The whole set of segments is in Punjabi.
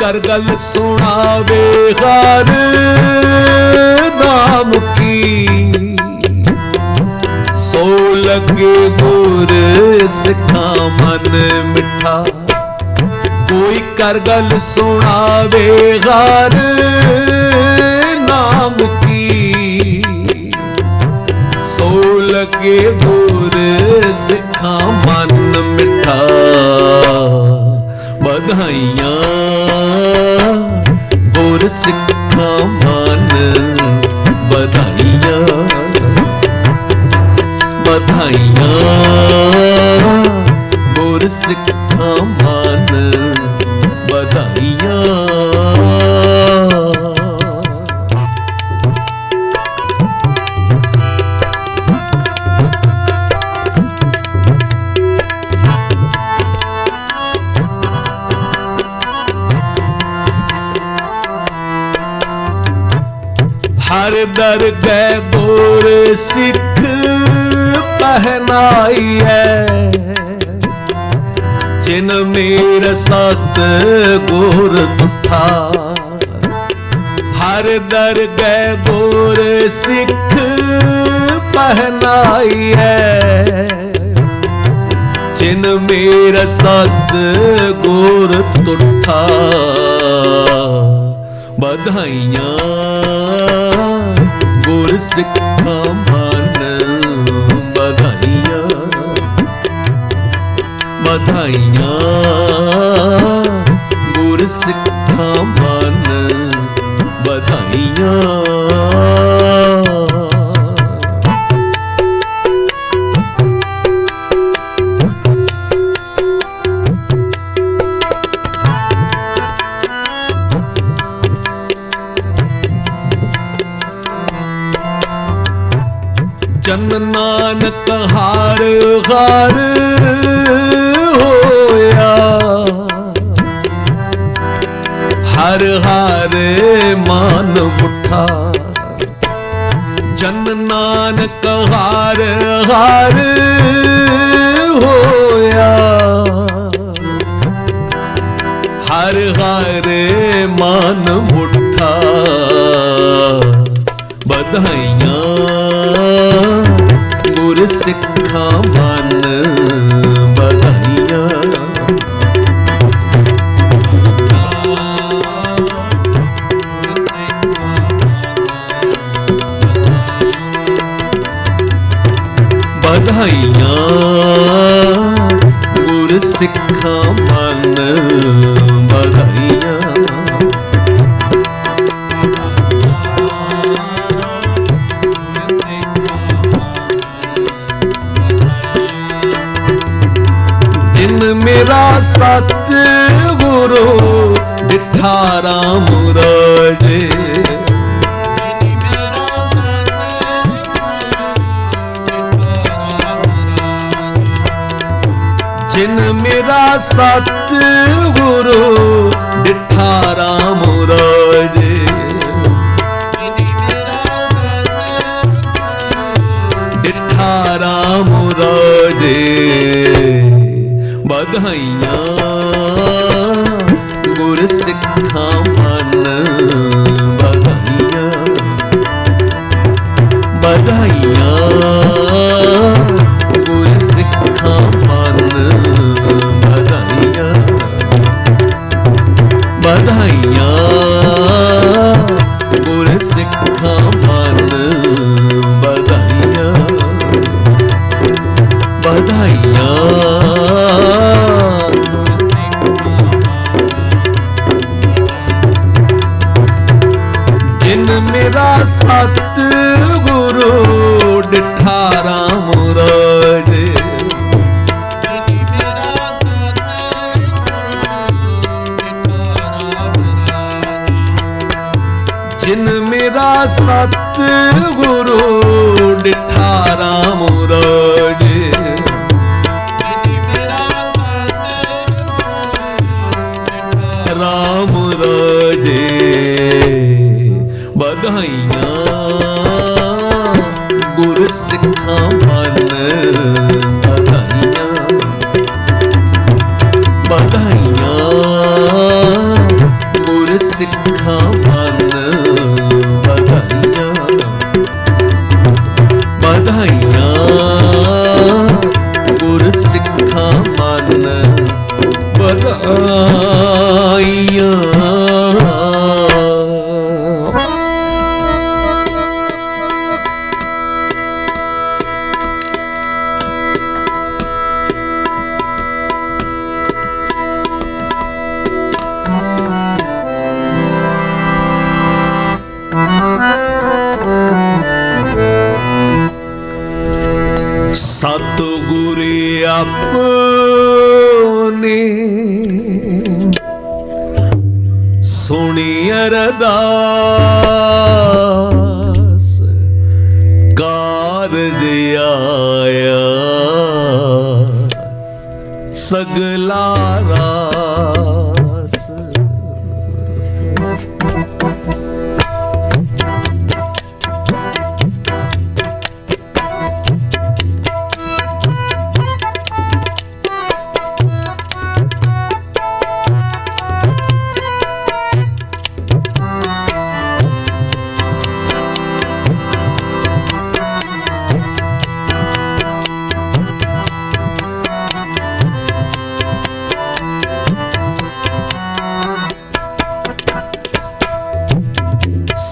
ਕਰ ਗੱਲ ਸੁਣਾਵੇ, ਹਰ ਨਾਮ ਕੀ। ਸੋ ਲੱਗੇ ਗੁਰ ਸਿੱਖਾਂ ਮਨ ਮਿੱਠਾ। ਕੋਈ ਕਰ ਗੱਲ ਸੁਣਾਵੇ, ਹਰ ਨਾਮ ਕੀ। ਸੋ ਲੱਗੇ ਗੁਰ ਸਿੱਖਾਂ ਮਨ ਮਿੱਠਾ। ਵਧਾਈਆਂ ਗੁਰ ਸਿੱਖਾਂ ਮਨ ਵਧਾਈਆਂ ਵਧਾਈਆਂ ਗੁਰ ਸਿੱਖਾਂ ਦਰ ਗਏ ਬੋਰ ਸਿੱਖ ਪਹਿਨਾਈ ਹੈ ਜਿਨ ਮੇਰ ਸਤ ਗੁਰ ਤੁਠਾ ਹਰ ਦਰ ਗਏ ਬੋਰ ਸਿੱਖ ਪਹਿਨਾਈ ਹੈ ਜਿਨ ਮੇਰ ਸਤ ਗੁਰ ਤੁਠਾ ਵਧਾਈਆਂ। ਗੁਰ ਸਿੱਖਾਂ ਮਨ ਬਧਾਈਆਂ ਬਧਾਈਆਂ ਗੁਰ ਸਿੱਖਾਂ ਮਨ ਬਧਾਈਆਂ धारा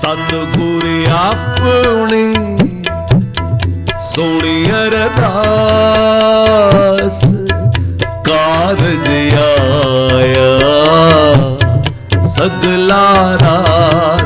ਸਤਗੁਰ ਆਪਣੀ ਸੋਹਣੀ ਅਰਦਾਸ ਕਾਰਜ ਆਇਆ। ਸਗਲਾ ਰਾਸ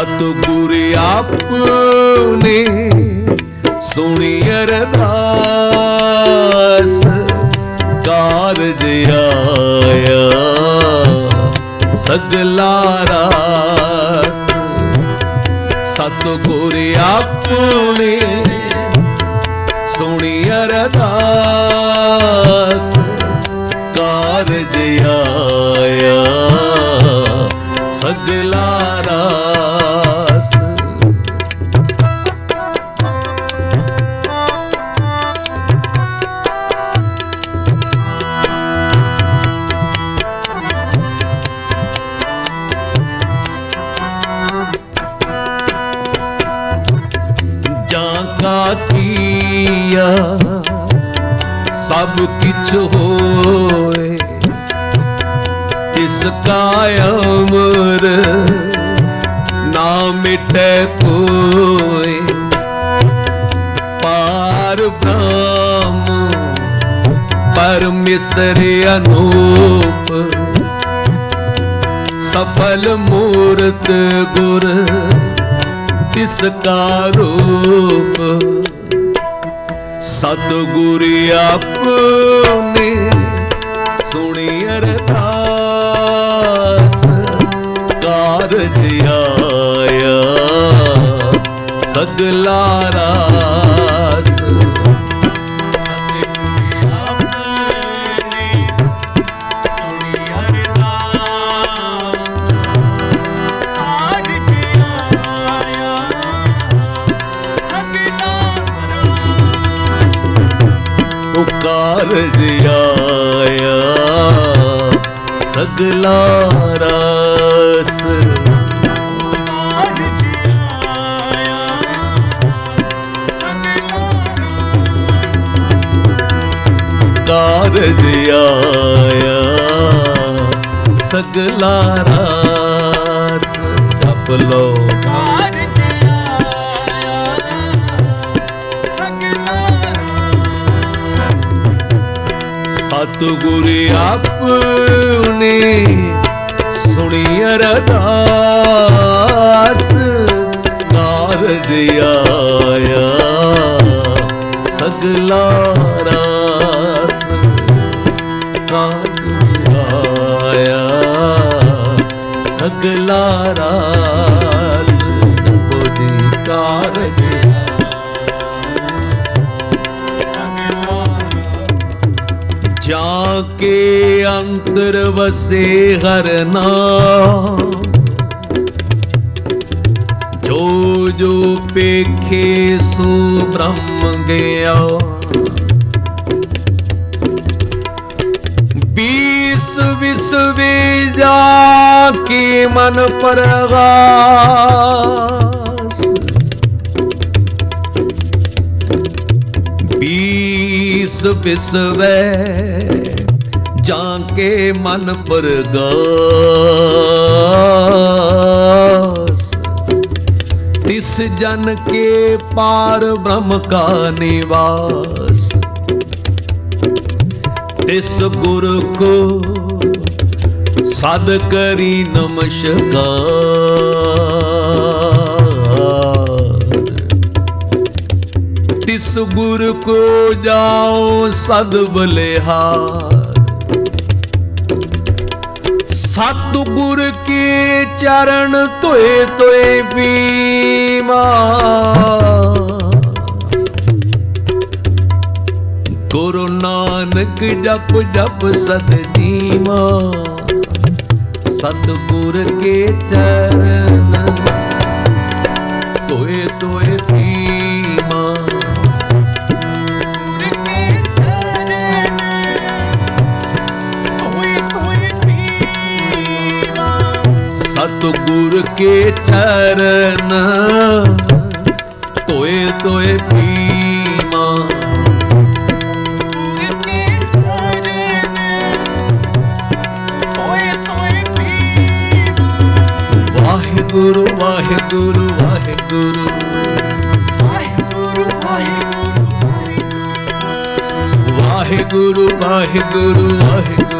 ਸਤਿਗੁਰ ਆਪਨੇ ਸੁਣੀ ਅਰਦਾਸ ਕਾਰ ਆਇਆ, ਸਗਲਾ ਰਾਸ। ਸਤਿਗੁਰ ਆਪਨੇ ਸੁਣੀ ਅਰਦਾਸ, ਕਾਰਜ ਆਇਆ, ਸਗਲਾ ਰਾਸ। ਮਿਸਰ ਅਨੂਪ ਸਫਲ ਮੂਰਤ ਗੁਰ ਤਿਸ ਕਾ ਰੂਪ। ਸਤਗੁਰ ਆਪਨੇ ਸੁਣੀ ਅਰਦਾਸ, ਕਾਰਜ ਆਇਆ, ਸਗਲਾ ਰਾਜ ਸਗਲਾ ਰਾਸ। ਕਾਰਜ ਆਇਆ ਸਗਲਾ ਰਾਸ। ਜਪ ਲੋ ਸਤਿਗੁਰ ਆਪਨੇ ਸੁਣੀ ਅਰਦਾਸ ਕਾਰਜ ਆਇਆ ਸਗਲਾ ਰਾਸ ਕਾਰਜ ਆਇਆ ਸਗਲਾ ਰਾਸ ਕੇ ਵਸੇ ਹਰ ਨਾਮ ਜੋ ਜੋ ਪੇਖੇ ਸੋ ਬ੍ਰਹਮ ਗਿਆ। ਬੀਸ ਵਿਸਵੇ ਜਾ ਕੇ ਮਨ ਪਰਵਾਸ। ਬੀਸ ਵਿਸਵੇ ਜਾਂ ਕੇ ਮਨ ਪਰਗਾਸ ਤਿਸ ਜਨ ਕੇ ਪਾਰ ਬ੍ਰਹਮ ਕਾ ਨਿਵਾਸ। ਤਿਸ ਗੁਰ ਕੋ ਸਦ ਕਰੀ ਨਮਸਕਾਰ। ਤਿਸ ਗੁਰ ਕੋ ਜਾਓ ਸਦ ਬਲਿਹਾਰ सतगुर के चरण तोए तोए बीमा गुरु नानक जप जप सत धीमा। सतगुर के चरण तोए तोए पी ਸਤ ਗੁਰ ਕੇ ਚਰਨ। ਧੋਏ ਧੋਏ ਪੀਮਾ। ਵਾਹਿਗੁਰੂ ਵਾਹਿਗੁਰੂ। ਵਾਹਿਗੁਰੂ ਵਾਹਿਗੁਰੂ ਵਾਹਿਗੁਰੂ। ਵਾਹਿਗੁਰੂ ਵਾਹਿਗੁਰੂ ਵਾਹਿਗੁਰੂ।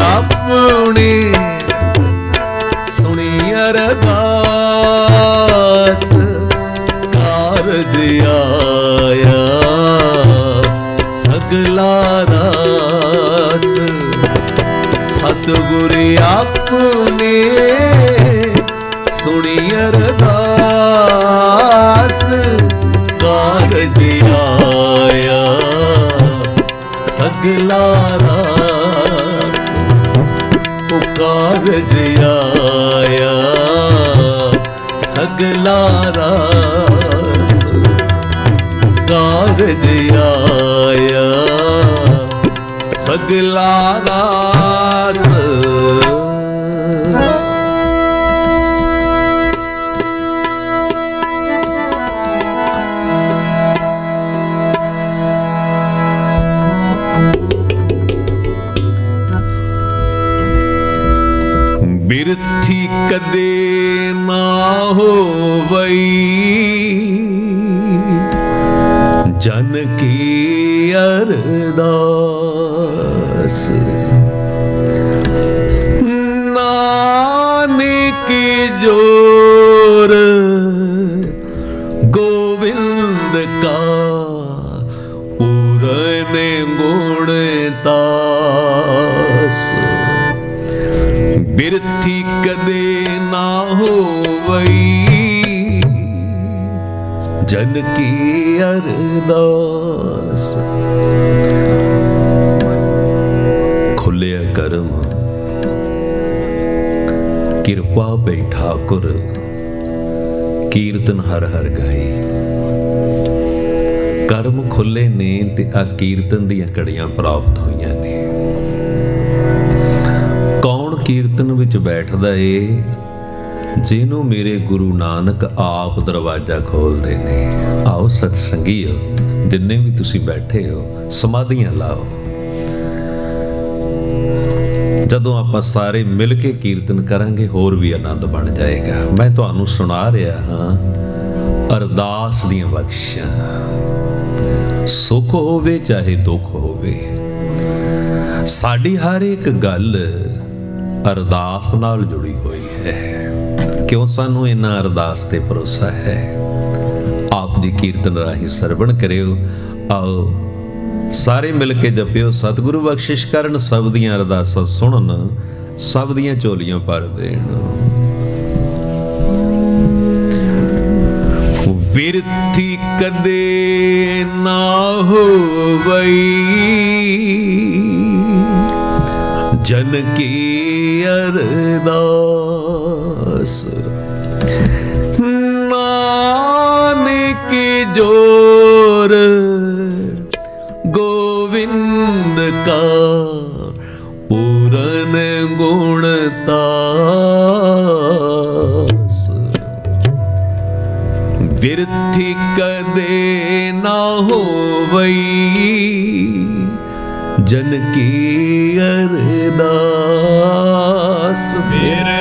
ਆਪਣੇ ਸੁਣੀ ਅਰਦਾਸ ਕਾਰਜ ਆਇਆ ਸਗਲਾ ਦਾਸ। ਸਤਿਗੁਰ ਆਪਣੇ ਸੁਣੀ ਅਰਦਾਸ ਕਾਰਜ ਆਇਆ ਸਗਲਾ ਕਾਰਜ ਆਇਆ। ਸਗਲਾ ਰਾਸ ਕਾਰਜ ਆਇਆ। ਸਗਲਾ ਰਾਸ ਕਦੇ ਨਾ ਹੋਵਈ। ਜਨ ਕੀ ਅਰਦਾਸ। ਅਰਦਾਸ ਖੁੱਲਿਆ ਕਰਮ ਕਿਰਪਾ ਬੈਠਾ ਕੁਰ ਕੀਰਤਨ ਹਰ ਹਰ ਗਾਈ ਕਰਮ ਖੁੱਲੇ ਨੇ ਤੇ ਆ ਕੀਰਤਨ ਦੀਆਂ ਕੜੀਆਂ ਪ੍ਰਾਪਤ ਹੋਈਆਂ ਨੇ ਕੌਣ ਕੀਰਤਨ ਵਿੱਚ ਬੈਠਦਾ ਏ ਜਿਹਨੂੰ ਮੇਰੇ ਗੁਰੂ ਨਾਨਕ ਆਪ ਦਰਵਾਜ਼ਾ ਖੋਲਦੇ ਨੇ। ਆਓ ਸਤਸੰਗੀਓ, ਜਿੰਨੇ ਵੀ ਤੁਸੀਂ ਬੈਠੇ ਹੋ, ਸਮਾਧੀਆਂ ਲਾਓ। ਜਦੋਂ ਆਪਾਂ ਸਾਰੇ ਮਿਲ ਕੇ ਕੀਰਤਨ ਕਰਾਂਗੇ, ਹੋਰ ਵੀ ਆਨੰਦ ਬਣ ਜਾਏਗਾ। ਮੈਂ ਤੁਹਾਨੂੰ ਸੁਣਾ ਰਿਹਾ ਹਾਂ, ਅਰਦਾਸ ਦੀਆਂ ਬਖਸ਼ਾਂ ਸੁੱਖ ਹੋਵੇ, ਚਾਹੇ ਦੁੱਖ ਹੋਵੇ। ਸਾਡੀ ਹਰ ਇੱਕ ਗੱਲ ਅਰਦਾਸ ਨਾਲ ਜੁੜੀ ਹੋਈ ਕਿਉਂ ਸਾਨੂੰ ਇਹਨਾਂ ਅਰਦਾਸ ਤੇ ਭਰੋਸਾ ਹੈ? ਆਪ ਦੀ ਕੀਰਤਨ ਰਾਹੀਂ ਸਰਵਣ ਕਰਿਓ। ਆਓ, ਸਾਰੇ ਮਿਲ ਕੇ ਜਪਿਓ। ਸਤਿਗੁਰੂ ਬਖਸ਼ਿਸ਼ ਕਰਨ, ਸਭ ਦੀਆਂ ਅਰਦਾਸਾਂ ਸੁਣਨ, ਸਭ ਦੀਆਂ ਝੋਲੀਆਂ ਭਰ ਦੇਣ। ਬਿਰਥੀ ਕਦੇ ਨਾ ਹੋਵਈ। ਜਨ ਕੀ ਅਰਦਾਸ ਨਾਨਕ ਜੋਰ ਗੋਵਿੰਦ ਕਾ ਪੂਰਨ ਗੁਣ ਤਾਸ। ਬਿਰਥੀ ਕਦੇ ਨਾ ਹੋਵਈ ਜਨ ਕੀ ਅਰਦਾਸ। ਬਿਰਥੀ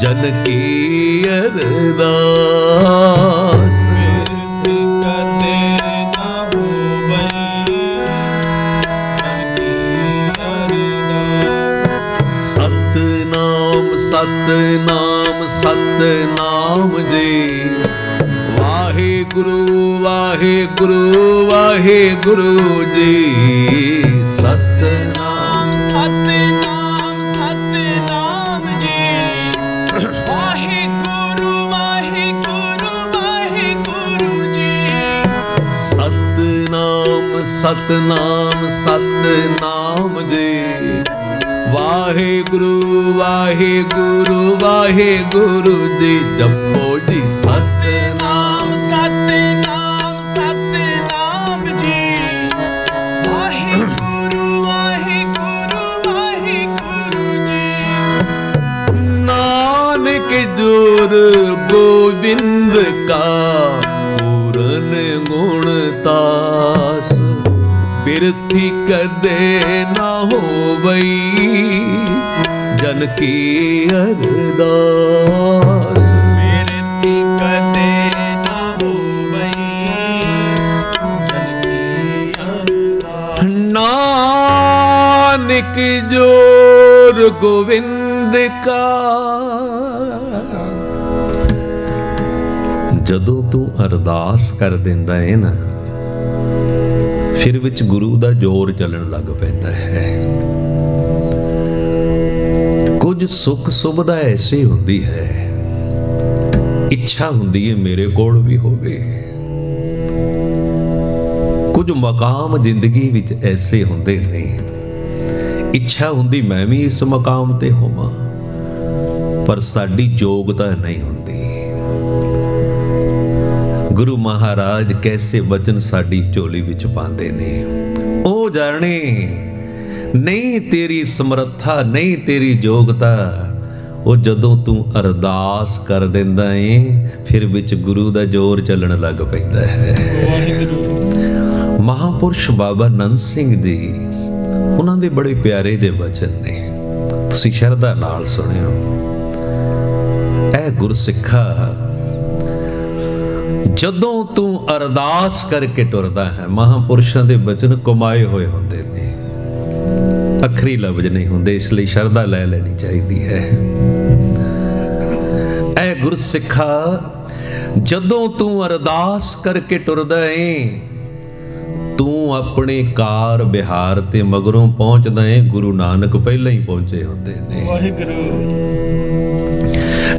ਜਨ ਕੀ ਅਰਦਾਸ? ਬਿਰਥੀ ਸਤਨਾਮ ਸਤਨਾਮ ਸਤਨਾਮ ਜੀ। ਵਾਹਿਗੁਰੂ ਵਾਹਿਗੁਰੂ ਵਾਹਿਗੁਰੂ ਜੀ। ਸਤਨਾਮ ਸਤਨਾਮ ਸਤਨਾਮ ਜੀ। ਵਾਹਿਗੁਰੂ ਵਾਹਿਗੁਰੂ ਵਾਹਿਗੁਰੂ ਜੀ ਜਪੋ। ਕਦੇ ਨਾ ਹੋਵਈ ਜਨ ਕੀ ਅਰਦਾਸ। ਮੇਰੇ ਤੀ ਕਦੇ ਨਾ ਹੋਵਈ ਜਨ ਕੀ ਅਰਦਾਸ। ਨਾਨਕ ਜੋਰ ਗੋਵਿੰਦ ਕਾ। ਜਦੋਂ ਤੂੰ ਅਰਦਾਸ ਕਰ ਦਿੰਦਾ ਹੈ ਨਾ ਫਿਰ ਵਿੱਚ ਗੁਰੂ ਦਾ ਜੋਰ ਚੱਲਣ ਲੱਗ ਪੈਂਦਾ ਹੈ। ਕੁਝ ਸੁੱਖ ਸੁਵਿਧਾ ਐਸੀ ਹੁੰਦੀ ਹੈ, ਇੱਛਾ ਹੁੰਦੀ ਹੈ ਮੇਰੇ ਕੋਲ ਵੀ ਹੋਵੇ। ਕੁਝ ਮਕਾਮ ਜ਼ਿੰਦਗੀ ਵਿੱਚ ਐਸੇ ਹੁੰਦੇ ਨੇ। ਇੱਛਾ ਹੁੰਦੀ ਮੈਂ ਵੀ ਇਸ ਮਕਾਮ ਤੇ ਹੋਵਾਂ, ਪਰ ਸਾਡੀ ਯੋਗਤਾ ਨਹੀਂ ਹੁੰਦੀ। ਗੁਰੂ ਮਹਾਰਾਜ ਕੈਸੇ ਵਚਨ ਸਾਡੀ ਝੋਲੀ ਵਿੱਚ ਪਾਉਂਦੇ ਨੇ? ਉਹ ਜਾਣੇ, ਨਹੀਂ ਤੇਰੀ ਸਮਰੱਥਾ, ਨਹੀਂ ਤੇਰੀ ਯੋਗਤਾ, ਉਹ ਜਦੋਂ ਤੂੰ ਅਰਦਾਸ ਕਰ ਦਿੰਦਾ ਏ, ਫਿਰ ਵਿੱਚ ਗੁਰੂ ਦਾ ਜ਼ੋਰ ਚੱਲਣ ਲੱਗ ਪੈਂਦਾ ਹੈ। ਵਾਹਿਗੁਰੂ ਮਹਾਪੁਰਸ਼ ਬਾਬਾ ਨੰਦ ਸਿੰਘ ਜੀ, ਉਹਨਾਂ ਦੇ ਬੜੇ ਪਿਆਰੇ ਜਿਹੇ ਬਚਨ ਨੇ। ਤੁਸੀਂ ਸ਼ਰਧਾ ਨਾਲ ਸੁਣਿਓ। ਇਹ ਗੁਰਸਿੱਖਾ ਜਦੋਂ ਤੂੰ ਅਰਦਾਸ ਕਰਕੇ ਟੁਰਦਾ ਹੈ ਮਹਾਪੁਰਸ਼ਾਂ ਦੇ ਬਚਨ ਕਮਾਏ ਹੋਏ ਹੁੰਦੇ ਨੇ। ਅਖਰੀ ਲਫ਼ਜ਼ ਨਹੀਂ ਹੁੰਦੇ ਇਸ ਲਈ ਸ਼ਰਧਾ ਲੈ ਲੈਣੀ ਚਾਹੀਦੀ ਹੈ। ਐ ਗੁਰਸਿੱਖਾ ਜਦੋਂ ਤੂੰ ਅਰਦਾਸ ਕਰਕੇ ਟੁਰਦਾ ਏ ਤੂੰ ਆਪਣੇ ਕਾਰ ਬਿਹਾਰ ਤੇ ਮਗਰੋਂ ਪਹੁੰਚਦਾ ਏ ਗੁਰੂ ਨਾਨਕ ਪਹਿਲਾਂ ਹੀ ਪਹੁੰਚੇ ਹੁੰਦੇ ਨੇ। ਵਾਹਿਗੁਰੂ।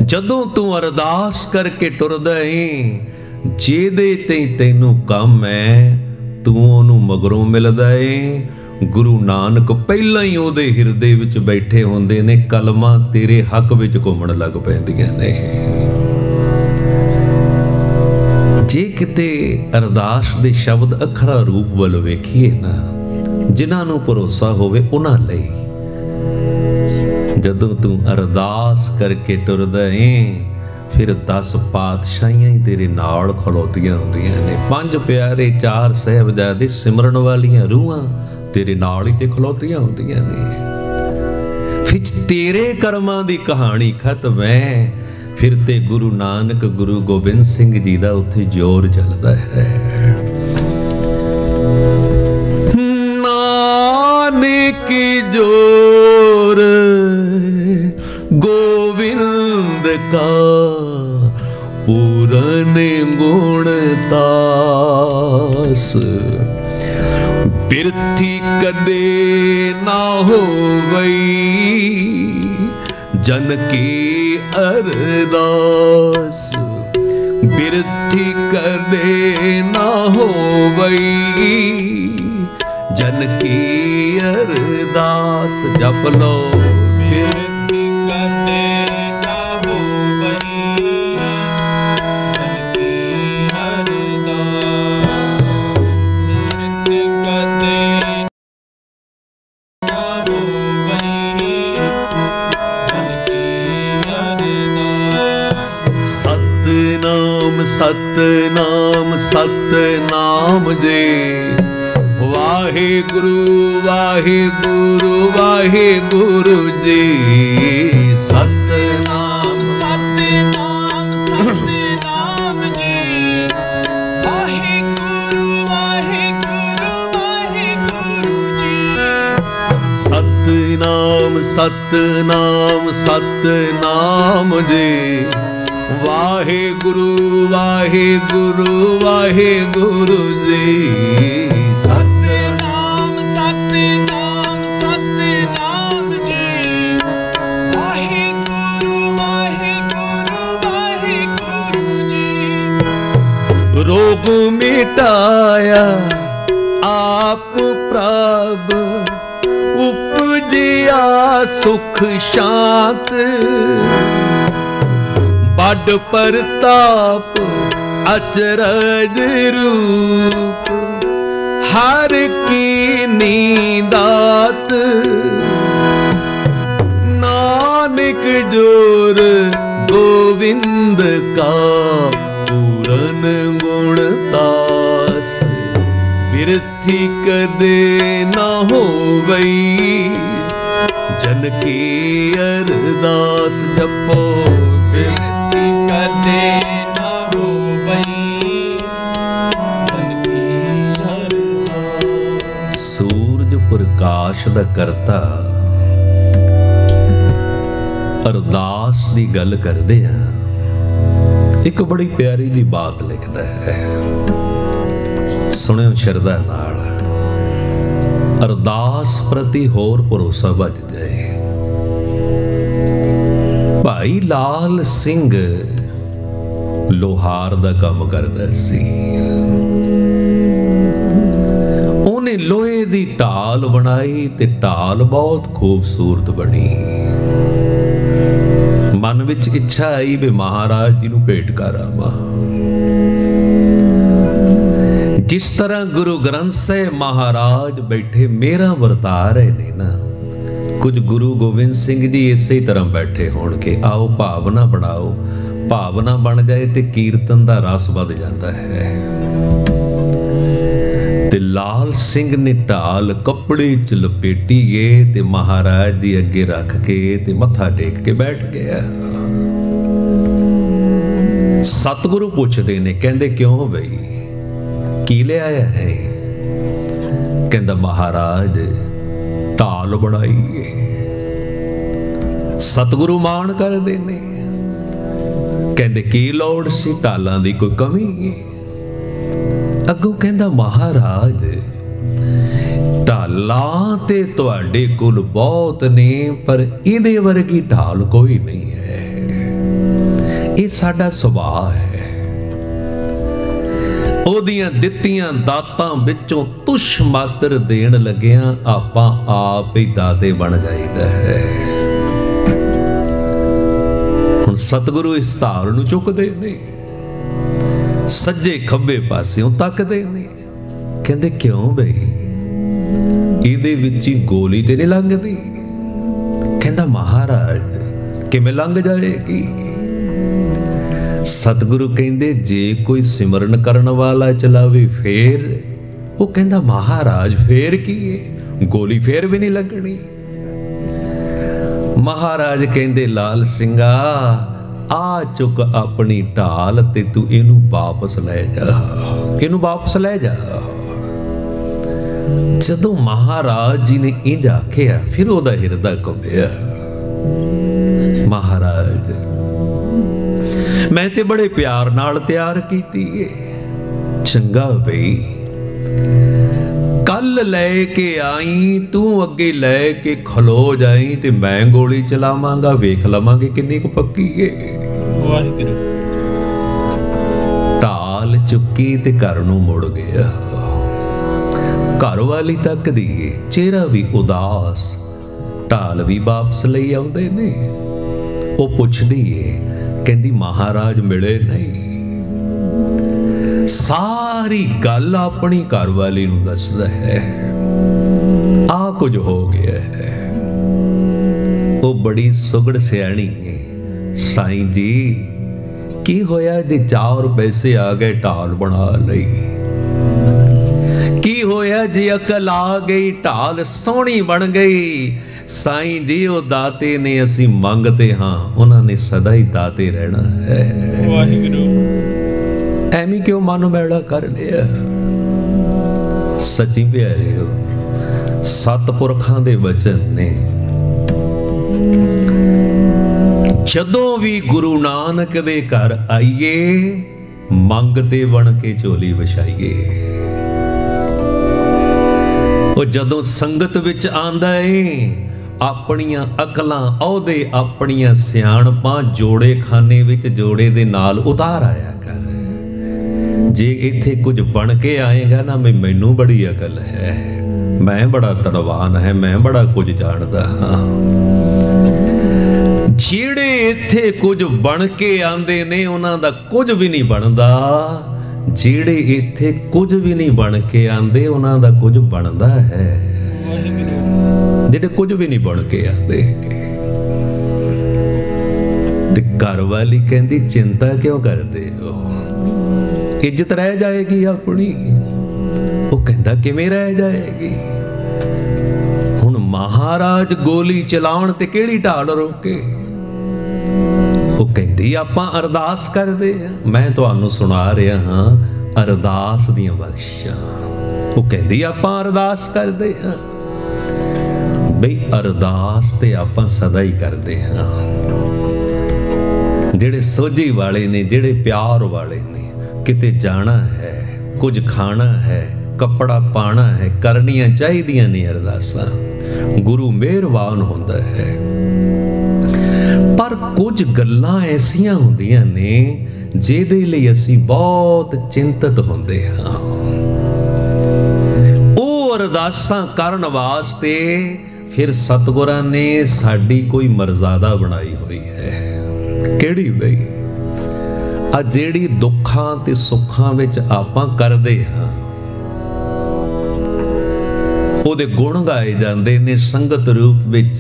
ਜਦੋਂ ਤੂੰ ਅਰਦਾਸ ਕਰਕੇ ਟੁਰਦਾ ਏ ਜਿਹਦੇ ਤੇ ਤੈਨੂੰ ਕੰਮ ਹੈ ਤੂੰ ਉਹਨੂੰ ਮਗਰੋਂ ਮਿਲਦਾ ਏ। ਗੁਰੂ ਨਾਨਕ ਪਹਿਲਾਂ ਹੀ ਉਹਦੇ ਹਿਰਦੇ ਵਿੱਚ ਬੈਠੇ ਹੁੰਦੇ ਨੇ, ਕਲਮਾਂ ਤੇਰੇ ਹੱਕ ਵਿੱਚ ਘੁੰਮਣ ਲੱਗ ਪੈਂਦੀਆਂ ਨੇ। ਜੇ ਕਿਤੇ ਅਰਦਾਸ ਦੇ ਸ਼ਬਦ ਅੱਖਰਾਂ ਰੂਪ ਵੱਲ ਵੇਖੀਏ ਨਾ, ਜਿਨ੍ਹਾਂ ਨੂੰ ਭਰੋਸਾ ਹੋਵੇ ਉਹਨਾਂ ਲਈ। ਜਦੋਂ ਤੂੰ ਅਰਦਾਸ ਕਰਕੇ ਟੁਰਦਾ ਏ ਫਿਰ 10 ਪਾਤਸ਼ਾਹੀਆਂ ਹੀ ਤੇਰੇ ਨਾਲ ਖਲੋਤੀਆਂ ਹੁੰਦੀਆਂ ਨੇ। ਪੰਜ ਪਿਆਰੇ ਚਾਰ ਸਹਿਬਜ਼ਾਦੇ ਸਿਮਰਨ ਵਾਲੀਆਂ ਰੂਹਾਂ ਤੇਰੇ ਨਾਲ ਹੀ ਤੇ ਖਲੋਤੀਆਂ ਹੁੰਦੀਆਂ ਨੇ। ਫਿਰ ਤੇਰੇ ਕਰਮਾਂ ਦੀ ਕਹਾਣੀ ਖਤਮ ਹੈ ਫਿਰ ਤੇ ਗੁਰੂ ਨਾਨਕ ਗੁਰੂ ਗੋਬਿੰਦ ਸਿੰਘ ਜੀ ਦਾ ਉੱਥੇ ਜ਼ੋਰ ਚੱਲਦਾ ਹੈ। ਨਾਨਕ ਜੋਰ ਗੋਵਿੰਦ ਕਾ ਤਾਸ ਬਿਰਥੀ ਕਦੇ ਨਾ ਹੋਵਈ ਜਨ ਕੀ ਅਰਦਾਸ। ਬਿਰਥੀ ਕਦੇ ਨਾ ਹੋਵਈ ਜਨ ਕੀ ਅਰਦਾਸ। ਜਪ ਲੋ ਰੋਗ ਮਿਟਾਇਆ, ਆਪ ਪ੍ਰਭ ਉਪਜਿਆ ਸੁਖ ਸ਼ਾਂਤ। ਵੱਡ ਪ੍ਰਤਾਪ ਅਚਰਜ ਰੂਪ, ਹਰ ਕੀ ਨੀਂਦਾਤ। ਨਾਨਕ ਜੋਰ ਗੋਵਿੰਦ ਕਾ ਗੁਣ ਤਾਸ ਬਿਰਥੀ ਕਦੇ ਨਾ ਹੋਵਈ। ਜਨ ਕੀ ਅਰਦਾਸ ਜਪੋ ਬਿਰਤੀ ਕਦੇ ਨਾ ਹੋਵਈ। ਜਨ ਕੀ ਅਰਦਾਸ। ਸੂਰਜ ਪ੍ਰਕਾਸ਼ ਦਾ ਕਰਤਾ। ਅਰਦਾਸ ਦੀ ਗੱਲ ਕਰਦੇ ਆ। ਇੱਕ ਬੜੀ ਪਿਆਰੀ ਜੀ ਬਾਤ ਲਿਖਦਾ ਹੈ। ਸੁਣਿਓ ਸ਼ਰਧਾ ਨਾਲ। ਅਰਦਾਸ ਪ੍ਰਤੀ ਹੋਰ ਭਰੋਸਾ ਵੱਜ ਜਾਏ। ਭਾਈ ਲਾਲ ਸਿੰਘ ਲੋਹਾਰ ਦਾ ਕੰਮ ਕਰਦਾ ਸੀ। ਉਹਨੇ ਲੋਹੇ ਦੀ ਢਾਲ ਬਣਾਈ ਤੇ ਢਾਲ ਬਹੁਤ ਖੂਬਸੂਰਤ ਬਣੀ। ਮਨ ਵਿੱਚ ਇੱਛਾ ਆਈ ਵੀ ਮਹਾਰਾਜ ਜੀ ਨੂੰ ਭੇਟ ਕਰਾਵਾਂ। ਜਿਸ ਤਰ੍ਹਾਂ ਗੁਰੂ ਗ੍ਰੰਥ ਸਾਹਿਬ ਮਹਾਰਾਜ ਬੈਠੇ, ਮੇਰਾ ਵਰਤਾ ਰਹੇ ਨੇ ਨਾ ਕੁਝ ਗੁਰੂ ਗੋਬਿੰਦ ਸਿੰਘ ਜੀ ਇਸੇ ਤਰ੍ਹਾਂ ਬੈਠੇ ਹੋਣਗੇ, ਆਓ ਭਾਵਨਾ ਬਣਾਓ। ਭਾਵਨਾ ਬਣ ਜਾਏ ਤੇ ਕੀਰਤਨ ਦਾ ਰਸ ਵੱਧ ਜਾਂਦਾ ਹੈ। ਤੇ ਲਾਲ ਸਿੰਘ ਨੇ ਢਾਲ ਕੱਪੜੇ ਚ ਲਪੇਟੀ ਗਏ ਤੇ ਮਹਾਰਾਜ ਦੀ ਅੱਗੇ ਰੱਖ ਕੇ ਤੇ ਮੱਥਾ ਟੇਕ ਕੇ ਬੈਠ ਗਿਆ। ਸਤਿਗੁਰੂ ਪੁੱਛਦੇ ਨੇ, ਕਹਿੰਦੇ ਕਿਉਂ ਬਈ? ਕੀ ਲਿਆਇਆ ਹੈ? ਕਹਿੰਦਾ, ਮਹਾਰਾਜ, ਢਾਲ ਬਣਾਈ ਏ ਸਤਿਗੁਰੂ ਮਾਣ ਕਰਦੇ ਨੇ। ਕਹਿੰਦੇ, ਕੀ ਲੋੜ ਸੀ ਢਾਲਾਂ ਦੀ ਕੋਈ ਕਮੀ? ਏ ਅੱਗੋਂ ਕਹਿੰਦਾ, ਮਹਾਰਾਜ, ਢਾਲਾਂ ਤੇ ਤੁਹਾਡੇ ਕੋਲ ਬਹੁਤ ਨੇ, ਪਰ ਇਹਦੇ ਵਰਗੀ ਢਾਲ ਕੋਈ ਨਹੀਂ ਹੈ। ਇਹ ਸਾਡਾ ਸੁਭਾਅ ਹੈ। ਉਹਦੀਆਂ ਦਿੱਤੀਆਂ ਦਾਤਾਂ ਵਿੱਚੋਂ ਤੁਸ਼ ਮਾਤਰ ਦੇਣ ਲੱਗਿਆਂ ਆਪਾਂ ਆਪ ਹੀ ਦਾਤੇ ਬਣ ਜਾਈਦਾ ਹੈ। ਹੁਣ ਸਤਿਗੁਰੂ ਇਸ ਧਾਰ ਨੂੰ ਚੁੱਕਦੇ ਨੇ। ਸੱਜੇ ਖੱਬੇ ਪਾਸਿਓਂ ਤੱਕਦੇ ਨੇ। ਕਹਿੰਦੇ, ਕਿਉਂ ਬਈ? ਇਹਦੇ ਵਿੱਚ ਹੀ ਗੋਲੀ ਤੇ ਨਹੀਂ ਲੰਘਦੀ? ਕਹਿੰਦਾ, ਮਹਾਰਾਜ, ਕਿਵੇਂ ਲੰਘ ਜਾਏਗੀ? ਸਤਿਗੁਰੂ ਕਹਿੰਦੇ, ਜੇ ਕੋਈ ਸਿਮਰਨ ਕਰਨ ਵਾਲਾ ਚਲਾਵੇ ਫੇਰ। ਉਹ ਕਹਿੰਦਾ, ਮਹਾਰਾਜ, ਫੇਰ ਕੀ ਹੈ ਗੋਲੀ ਫੇਰ ਵੀ ਨਹੀਂ ਲੱਗਣੀ? ਮਹਾਰਾਜ ਕਹਿੰਦੇ, ਲਾਲ ਸਿੰਘਾ ਆ ਚੁੱਕ ਆਪਣੀ ਢਾਲ ਤੇ ਤੂੰ ਇਹਨੂੰ ਵਾਪਸ ਲੈ ਜਾ। ਇਹਨੂੰ ਵਾਪਸ ਲੈ ਜਾ। ਜਦੋਂ ਮਹਾਰਾਜ ਜੀ ਨੇ ਇੰਜ ਆਖਿਆ, ਫਿਰ ਉਹਦਾ ਹਿਰਦਾ ਕੰਬਿਆ ਮਹਾਰਾਜ, ਮੈਂ ਤੇ ਬੜੇ ਪਿਆਰ ਨਾਲ ਤਿਆਰ ਕੀਤੀ ਏ। ਚੰਗਾ ਬਈ। ਕੱਲ ਲੈ ਕੇ ਆਈ, ਤੂੰ ਅੱਗੇ ਲੈ ਕੇ ਖਲੋ ਜਾਈ ਤੇ ਮੈਂ ਗੋਲੀ ਚਲਾਵਾਂਗਾ, ਵੇਖ ਲਵਾਂਗੇ ਕਿੰਨੀ ਕੁ ਪੱਕੀ ਏ। ਵਾਹਿਗੁਰੂ। ਢਾਲ ਚੁੱਕੀ ਤੇ ਘਰ ਨੂੰ ਮੁੜ ਗਿਆ। ਘਰ ਵਾਲੀ ਤੱਕਦੀ ਚਿਹਰਾ ਵੀ ਉਦਾਸ। ਢਾਲ ਵੀ ਵਾਪਸ ਲਈ ਆਉਂਦੇ ਨੇ। ਉਹ ਪੁੱਛਦੀ ਏ, ਕਹਿੰਦੀ, ਮਹਾਰਾਜ, ਮਿਲੇ ਨਹੀਂ। ਸਾਰੀ ਗੱਲ ਆਪਣੀ ਘਰਵਾਲੀ ਨੂੰ ਦੱਸਦਾ ਹੈ। ਆ ਕੁਝ ਹੋ ਗਿਆ ਹੈ। ਉਹ ਬੜੀ ਸੁਗੜ ਸਿਆਣੀ ਸਾਈਂ ਜੀ ਕੀ ਹੋਇਆ ਜੇ ਚਾਰ ਪੈਸੇ ਆ ਗਏ ਢਾਲ ਬਣਾ ਲਈ? ਕੀ ਹੋਇਆ ਜੇ ਅਕਲ ਆ ਗਈ ਢਾਲ ਸੋਹਣੀ ਬਣ ਗਈ? ਸਾਈਂ ਜੀ ਉਹ ਦਾਤੇ ਨੇ ਅਸੀਂ ਮੰਗਤੇ ਹਾਂ ਉਹਨਾਂ ਨੇ ਸਦਾ ਹੀ ਦਾਤੇ ਰਹਿਣਾ ਹੈ। ਵਾਹਿਗੁਰੂ। ਐਵੇਂ ਕਿਉਂ ਮਨ ਮੈਲਾ ਕਰ ਲਿਆ? ਸੱਚੀ ਪਿਆਰਿਓ ਸਤਪੁਰਖਾਂ ਦੇ ਵਚਨ ਨੇ। ਜਦੋਂ ਵੀ ਗੁਰੂ ਨਾਨਕ ਦੇ ਘਰ ਆਈਏ ਮੰਗਤੇ ਬਣ ਕੇ ਝੋਲੀ ਵਿਛਾਈਏ। ਉਹ ਜਦੋਂ ਸੰਗਤ ਵਿੱਚ ਆਂਦਾ ਏ, ਆਪਣੀਆਂ ਅਕਲਾਂ ਅਹੁਦੇ ਆਪਣੀਆਂ ਸਿਆਣਪਾਂ ਜੋੜੇ ਖਾਨੇ ਵਿੱਚ ਜੋੜੇ ਦੇ ਨਾਲ ਉਤਾਰ ਆਇਆ ਕਰ। ਜੇ ਇੱਥੇ ਕੁਝ ਬਣ ਕੇ ਆਏਗਾ ਨਾ ਮੈਂ ਮੈਨੂੰ ਬੜੀ ਅਕਲ ਹੈ, ਮੈਂ ਬੜਾ ਤੜਵਾਨ ਹੈ, ਮੈਂ ਬੜਾ ਕੁਝ ਜਾਣਦਾ ਹਾਂ। ਜਿਹੜੇ ਇੱਥੇ ਕੁਝ ਬਣ ਕੇ ਆਂਦੇ ਨੇ, ਉਹਨਾਂ ਦਾ ਕੁਝ ਵੀ ਨਹੀਂ ਬਣਦਾ। ਜਿਹੜੇ ਇੱਥੇ ਕੁਝ ਵੀ ਨਹੀਂ ਬਣ ਕੇ ਆਂਦੇ, ਉਹਨਾਂ ਦਾ ਕੁਝ ਬਣਦਾ ਹੈ। ਜਿਹੜੇ ਕੁਝ ਵੀ ਨਹੀਂ ਬਣ ਕੇ ਆਂਦੇ। ਤੇ ਘਰ ਵਾਲੀ ਕਹਿੰਦੀ, ਚਿੰਤਾ ਕਿਉਂ ਕਰਦੇ ਹੋ? ਇੱਜ਼ਤ ਰਹਿ ਜਾਏਗੀ ਆਪਣੀ। ਉਹ ਕਹਿੰਦਾ, ਕਿਵੇਂ ਰਹਿ ਜਾਏਗੀ? ਹੁਣ ਮਹਾਰਾਜ ਗੋਲੀ ਚਲਾਉਣ ਤੇ ਕਿਹੜੀ ਢਾਲ ਰੋਕੇ? ਕਹਿੰਦੀ ਆਪਾਂ ਅਰਦਾਸ ਕਰਦੇ ਆ। ਮੈਂ ਤੁਹਾਨੂੰ ਸੁਣਾ ਰਿਹਾ ਹਾਂ, ਅਰਦਾਸ ਦੀਆਂ ਬਖਸ਼ਾਂ। ਉਹ ਕਹਿੰਦੀ ਆਪਾਂ ਅਰਦਾਸ ਕਰਦੇ ਆ ਬਈ ਅਰਦਾਸ ਤੇ ਆਪਾਂ ਸਦਾ ਹੀ ਕਰਦੇ ਹਾਂ। ਜਿਹੜੇ ਸੋਝੀ ਵਾਲੇ ਨੇ, ਜਿਹੜੇ ਪਿਆਰ ਵਾਲੇ ਨੇ, ਕਿਤੇ ਜਾਣਾ ਹੈ, ਕੁਝ ਖਾਣਾ ਹੈ, ਕੱਪੜਾ ਪਾਣਾ ਹੈ, ਕਰਨੀਆਂ ਚਾਹੀਦੀਆਂ ਨੇ ਅਰਦਾਸਾਂ। ਗੁਰੂ ਮਿਹਰਬਾਨ ਹੁੰਦਾ ਹੈ। ਪਰ ਕੁਝ ਗੱਲਾਂ ਐਸੀਆਂ ਹੁੰਦੀਆਂ ਨੇ ਜਿਹਦੇ ਲਈ ਅਸੀਂ ਬਹੁਤ ਚਿੰਤਤ ਹੁੰਦੇ ਹਾਂ। ਉਹ ਅਰਦਾਸਾਂ ਕਰਨ ਵਾਸਤੇ ਫਿਰ ਸਤਿਗੁਰਾਂ ਨੇ ਸਾਡੀ ਕੋਈ ਮਰਜ਼ਾਦਾ ਬਣਾਈ ਹੋਈ ਹੈ। ਕਿਹੜੀ ਬਈ? ਆ ਜਿਹੜੀ ਦੁੱਖਾਂ ਤੇ ਸੁੱਖਾਂ ਵਿੱਚ ਆਪਾਂ ਕਰਦੇ ਹਾਂ, ਉਹਦੇ ਗੁਣ ਗਾਏ ਜਾਂਦੇ ਨੇ ਸੰਗਤ ਰੂਪ ਵਿੱਚ।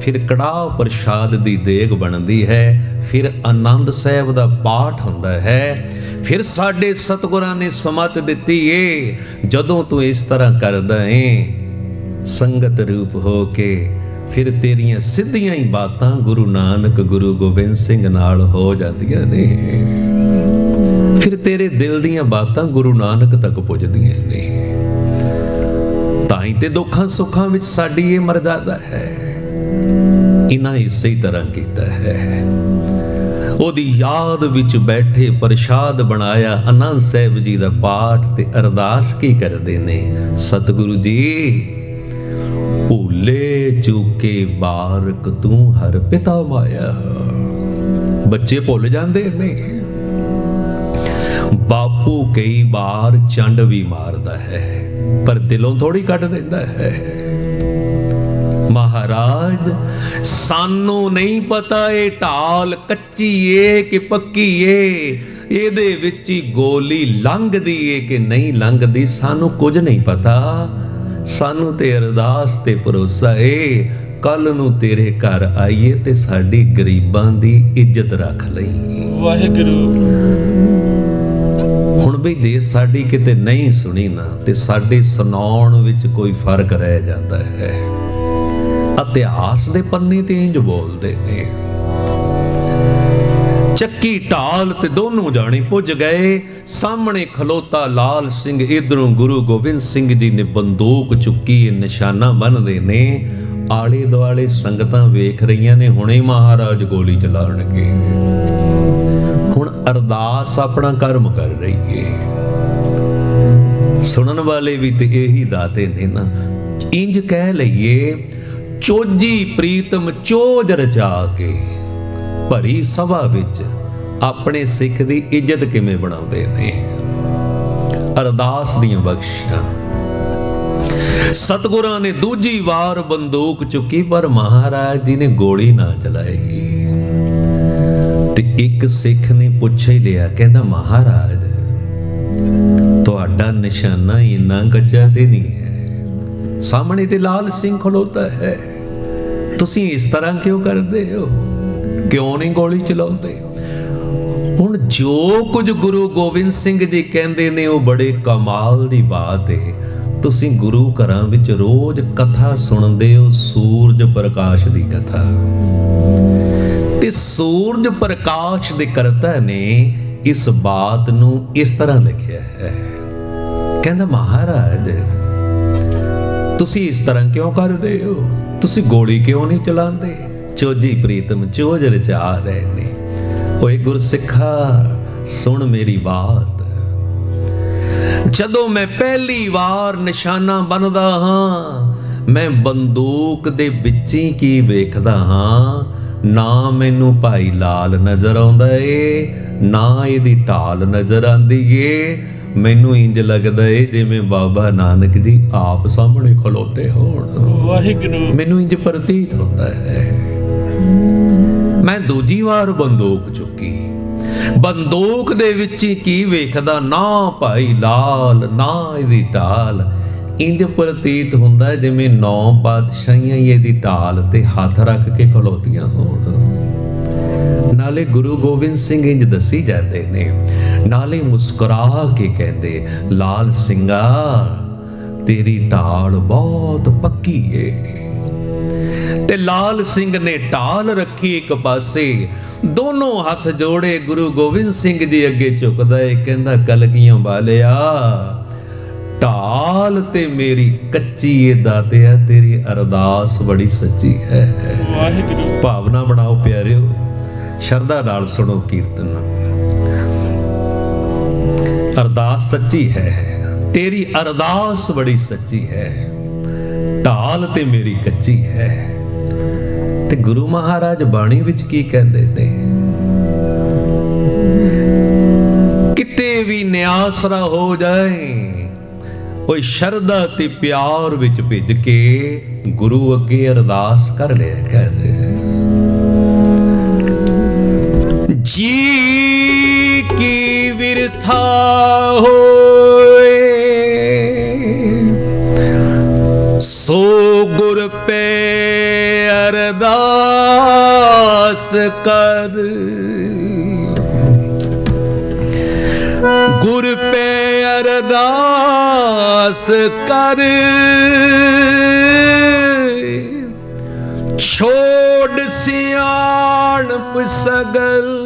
ਫਿਰ ਕੜਾਹ ਪ੍ਰਸ਼ਾਦ ਦੀ ਦੇਗ ਬਣਦੀ ਹੈ, ਫਿਰ ਆਨੰਦ ਸਾਹਿਬ ਦਾ ਪਾਠ ਹੁੰਦਾ ਹੈ, ਫਿਰ ਸਾਡੇ ਸਤਿਗੁਰਾਂ ਨੇ ਸਮਤ ਦਿੱਤੀ ਏ, ਜਦੋਂ ਤੂੰ ਇਸ ਤਰ੍ਹਾਂ ਕਰਦਾ ਏ, ਸੰਗਤ ਰੂਪ ਹੋ ਕੇ, ਫਿਰ ਤੇਰੀਆਂ ਸਿੱਧੀਆਂ ਹੀ ਬਾਤਾਂ ਗੁਰੂ ਨਾਨਕ, ਗੁਰੂ ਗੋਬਿੰਦ ਸਿੰਘ ਨਾਲ ਹੋ ਜਾਂਦੀਆਂ ਨੇ। ਫਿਰ ਤੇਰੇ ਦਿਲ ਦੀਆਂ ਬਾਤਾਂ ਗੁਰੂ ਨਾਨਕ ਤੱਕ ਪੁੱਜਦੀਆਂ ਨੇ। ਤਾਂ ਹੀ ਤੇ ਦੁੱਖਾਂ ਸੁੱਖਾਂ ਵਿੱਚ ਸਾਡੀ ਇਹ ਮਰਜ਼ਾਦਾ ਹੈ। ਇਨਾ ਇਸੇ ਤਰ੍ਹਾਂ ਕੀਤਾ ਹੈ। ਉਹਦੀ ਯਾਦ ਵਿੱਚ ਬੈਠੇ ਪ੍ਰਸ਼ਾਦ ਬਣਾਇਆ। ਅਨੰਦ ਸਾਹਿਬ ਜੀ ਦਾ ਪਾਠ ਤੇ ਅਰਦਾਸ ਕੀ ਕਰਦੇ ਨੇ? ਸਤਿਗੁਰੂ ਜੀ, ਭੁੱਲੇ ਚੁਕੇ ਬਾਰਕ ਤੂੰ ਹਰ ਪਿਤਾ ਮਾਇਆ। ਬੱਚੇ ਭੁੱਲ ਜਾਂਦੇ ਨੇ। ਬਾਪੂ ਕਈ ਵਾਰ ਚੰਡ ਵੀ ਮਾਰਦਾ ਹੈ, ਪਰ ਦਿਲੋਂ ਥੋੜੀ ਕੱਢ ਦਿੰਦਾ ਹੈ। ਮਹਾਰਾਜ ਸਾਨੂੰ ਨਹੀਂ ਪਤਾ ਇਹ ਢਾਲ ਕੱਚੀ ਏ ਕਿ ਪੱਕੀ ਏ ਇਹਦੇ ਵਿੱਚ ਹੀ ਗੋਲੀ ਲੰਘਦੀ ਏ ਕਿ ਨਹੀਂ ਲੰਘਦੀ ਸਾਨੂੰ ਕੁਝ ਨਹੀਂ ਪਤਾ। ਸਾਨੂੰ ਤੇ ਅਰਦਾਸ ਤੇ ਭਰੋਸਾ ਏ ਕੱਲ ਨੂੰ ਤੇਰੇ ਘਰ ਆਈਏ ਤੇ ਸਾਡੀ ਗਰੀਬਾਂ ਦੀ ਇੱਜ਼ਤ ਰੱਖ ਲਈ ਵਾਹਿਗੁਰੂ। ਹੁਣ ਵੀ ਜੇ ਸਾਡੀ ਕਿਤੇ ਨਹੀਂ ਸੁਣੀ ਨਾ ਤੇ ਸਾਡੇ ਸੁਣਾਉਣ ਵਿੱਚ ਕੋਈ ਫ਼ਰਕ ਰਹਿ ਜਾਂਦਾ ਹੈ। ਇਤਿਹਾਸ ਦੇ ਪੰਨੇ ਤੇ ਇੰਜ ਬੋਲਦੇ ਨੇ। ਚੱਕੀ ਢਾਲ ਤੇ ਦੋਨੋਂ ਜਾਣੇ ਪੁੱਜ ਗਏ। ਸਾਹਮਣੇ ਖਲੋਤਾ ਲਾਲ ਸਿੰਘ, ਇਧਰੋਂ ਗੁਰੂ ਗੋਬਿੰਦ ਸਿੰਘ ਜੀ ਨੇ ਬੰਦੂਕ ਚੁੱਕੀ ਨਿਸ਼ਾਨਾ ਬੰਨਦੇ ਨੇ। ਆਲੇ ਦੁਆਲੇ ਸੰਗਤਾਂ ਵੇਖ ਰਹੀਆਂ ਨੇ, ਹੁਣੇ ਮਹਾਰਾਜ ਗੋਲੀ ਚਲਾਉਣਗੇ। ਹੁਣ ਅਰਦਾਸ ਆਪਣਾ ਕਰਮ ਕਰ ਰਹੀ ਏ ਸੁਣਨ ਵਾਲੇ ਵੀ ਤੇ ਇਹੀ ਦਾਤੇ ਨੇ ਨਾ। ਇੰਜ ਕਹਿ ਲਈਏ ਚੋਜੀ ਪ੍ਰੀਤਮ ਚੋਜ ਰਚਾ ਕੇ ਭਰੀ ਸਭਾ ਵਿੱਚ ਆਪਣੇ ਸਿੱਖ ਦੀ ਇੱਜ਼ਤ ਕਿਵੇਂ ਬਣਾਉਂਦੇ ਨੇ? ਅਰਦਾਸ ਦੀਆਂ ਬਖਸ਼ਾਂ ਸਤਗੁਰਾਂ ਨੇ ਦੂਜੀ ਵਾਰ ਬੰਦੂਕ ਚੁੱਕੀ, ਪਰ ਮਹਾਰਾਜ ਜੀ ਨੇ ਗੋਲੀ ਨਾ ਚਲਾਈ। ਤੇ ਇੱਕ ਸਿੱਖ ਨੇ ਪੁੱਛ ਹੀ ਲਿਆ, ਕਹਿੰਦਾ, ਮਹਾਰਾਜ, ਤੁਹਾਡਾ ਨਿਸ਼ਾਨਾ ਇੰਨਾ ਕੱਚਾ ਤੇ ਨਹੀਂ ਹੈ। ਸਾਹਮਣੇ ਤੇ ਲਾਲ ਸਿੰਘ ਖਲੋਤਾ ਹੈ। ਤੁਸੀਂ ਇਸ ਤਰ੍ਹਾਂ ਕਿਉਂ ਕਰਦੇ ਹੋ? ਕਿਉਂ ਨਹੀਂ ਗੋਲੀ ਚਲਾਉਂਦੇ? ਹੁਣ ਜੋ ਕੁਝ ਗੁਰੂ ਗੋਬਿੰਦ ਸਿੰਘ ਜੀ ਕਹਿੰਦੇ ਨੇ, ਉਹ ਬੜੇ ਕਮਾਲ ਦੀ ਬਾਤ ਹੈ ਤੁਸੀਂ ਗੁਰੂ ਘਰਾਂ ਵਿੱਚ ਰੋਜ਼ ਕਥਾ ਸੁਣਦੇ ਹੋ, ਸੂਰਜ ਪ੍ਰਕਾਸ਼ ਦੀ ਕਥਾ। ਤੇ ਸੂਰਜ ਪ੍ਰਕਾਸ਼ ਦੇ ਕਰਤਾ ਨੇ ਇਸ ਬਾਤ ਨੂੰ ਇਸ ਤਰ੍ਹਾਂ ਲਿਖਿਆ ਹੈ। ਕਹਿੰਦਾ ਮਹਾਰਾਜ ਤੁਸੀਂ ਇਸ ਤਰ੍ਹਾਂ ਕਿਉਂ ਕਰਦੇ ਹੋ? ਤੁਸੀਂ ਗੋਲੀ ਕਿਉਂ ਨਹੀਂ ਚਲਾਉਂਦੇ? ਚੋਜੀ ਪ੍ਰੀਤਮ ਚੋਜ ਰਚਾ ਰਹੇ ਨੇ। ਓਏ ਗੁਰਸਿੱਖਾ, ਸੁਣ ਮੇਰੀ ਬਾਤ। ਜਦੋਂ ਮੈਂ ਪਹਿਲੀ ਵਾਰ ਨਿਸ਼ਾਨਾ ਬਣਦਾ ਹਾਂ, ਮੈਂ ਬੰਦੂਕ ਦੇ ਵਿੱਚ ਹੀ ਕੀ ਵੇਖਦਾ ਹਾਂ? ਨਾ ਮੈਨੂੰ ਭਾਈ ਲਾਲ ਨਜ਼ਰ ਆਉਂਦਾ ਏ, ਨਾ ਇਹਦੀ ਢਾਲ ਨਜ਼ਰ ਆਂਦੀ ਏ। ਮੈਨੂੰ ਇੰਜ ਲੱਗਦਾ ਏ ਜਿਵੇਂ ਬਾਬਾ ਨਾਨਕ ਜੀ ਆਪ ਸਾਹਮਣੇ ਖਲੋਤੇ ਹੋਣ। ਵਾਹਿਗੁਰੂ। ਮੈਨੂੰ ਇੰਜ ਪ੍ਰਤੀਤ ਹੁੰਦਾ ਹੈ। ਮੈਂ ਦੂਜੀ ਵਾਰ ਬੰਦੂਕ ਚੁੱਕੀ। ਬੰਦੂਕ ਦੇ ਵਿੱਚ ਕੀ ਵੇਖਦਾ? ਨਾ ਭਾਈ ਲਾਲ ਨਾ ਇਹਦੀ ਢਾਲ ਇੰਜ ਪ੍ਰਤੀਤ ਹੁੰਦਾ ਜਿਵੇਂ ਨੌ ਪਾਤਸ਼ਾਹੀਆਂ ਇਹਦੀ ਢਾਲ ਤੇ ਹੱਥ ਰੱਖ ਕੇ ਖਲੋਤੀਆਂ ਹੋਣ। ਨਾਲੇ ਗੁਰੂ ਗੋਬਿੰਦ ਸਿੰਘ ਇੰਜ ਦੱਸੀ ਜਾਂਦੇ ਨੇ ਨਾਲੇ ਮੁਸਕਰਾ ਕੇ ਕਹਿੰਦੇ ਲਾਲ ਸਿੰਘਾ ਤੇਰੀ ਢਾਲ ਬਹੁਤ ਪੱਕੀ ਏ। ਤੇ ਲਾਲ ਸਿੰਘ ਨੇ ਢਾਲ ਰੱਖੀ ਇੱਕ ਪਾਸੇ ਦੋਨੋਂ ਹੱਥ ਜੋੜੇ ਗੁਰੂ ਗੋਬਿੰਦ ਸਿੰਘ ਜੀ ਅੱਗੇ ਝੁਕਦਾ ਏ ਕਹਿੰਦਾ ਕਲਗੀਆਂ ਵਾਲਿਆ ਢਾਲ ਤੇ ਮੇਰੀ ਕੱਚੀ ਏ ਦਾਤਿਆ ਤੇਰੀ ਅਰਦਾਸ ਬੜੀ ਸੱਚੀ ਹੈ। ਵਾਹਿਗੁਰੂ। ਭਾਵਨਾ ਬਣਾਓ ਪਿਆਰਿਓ। ਸ਼ਰਧਾ ਨਾਲ ਸੁਣੋ ਕੀਰਤਨ। ਅਰਦਾਸ ਸੱਚੀ ਹੈ, ਤੇਰੀ ਅਰਦਾਸ ਬੜੀ ਸੱਚੀ ਹੈ, ਢਾਲ ਤੇ ਮੇਰੀ ਕੱਚੀ ਹੈ। ਤੇ ਗੁਰੂ ਮਹਾਰਾਜ ਬਾਣੀ ਵਿੱਚ ਕੀ ਕਹਿੰਦੇ ਨੇ? ਕਿਤੇ ਵੀ ਨਿਆਸਰਾ ਹੋ ਜਾਏ ਉਹ ਸ਼ਰਧਾ ਤੇ ਪਿਆਰ ਵਿੱਚ ਭਿੱਜ ਕੇ ਗੁਰੂ ਅੱਗੇ ਅਰਦਾਸ ਕਰ ਲਿਆ ਕਹਿੰਦੇ ਜੀ ਕੀ ਵਿਰਥਾ ਹੋਏ? ਸੋ ਗੁਰ ਪੇ ਅਰਦਾਸ ਕਰ। ਗੁਰ ਪੇ ਅਰਦਾਸ ਕਰ। ਛੋੜ ਸਿਆਣਪ ਸਗਲ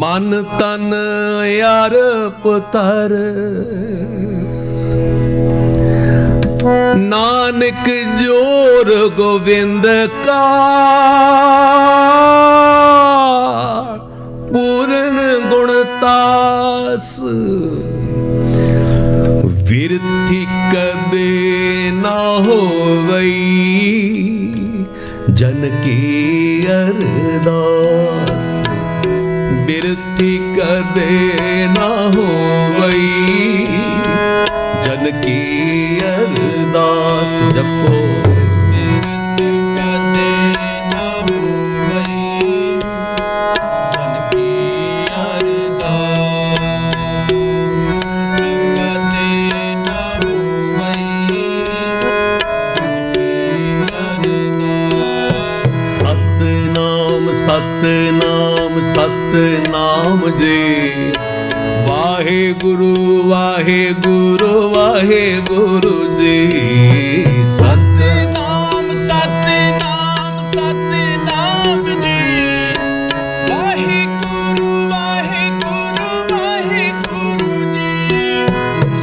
ਮਨ ਤਨ ਯਾਰ ਪੁੱਤਰ। ਨਾਨਕ ਜੋਰ ਗੋਵਿੰਦ ਕਾ ਪੂਰਨ ਗੁਣਤਾਸ ਵਿਰਥੀ ਕਦੇ ਨਾ ਹੋਵਈ। ਜਨ ਕੀ ਅਰਦਾਸ ਬਿਰਥੀ ਕਦੇ ਨਾ ਹੋਵਈ ਜਨ ਕੀ ਅਰਦਾਸ ਜਪੋ ਸਤਨਾਮ ਜੀ ਵਾਹਿਗੁਰੂ ਵਾਹਿਗੁਰੂ ਵਾਹਿਗੁਰੂ ਜੀ ਸਤ ਨਾਮ ਸਤਿਨਾਮ ਸਤਿਨਾਮ ਜੀ। ਵਾਹਿਗੁਰੂ ਵਾਹਿਗੁਰੂ ਵਾਹਿਗੁਰੂ ਜੀ।